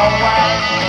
the spring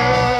Bye.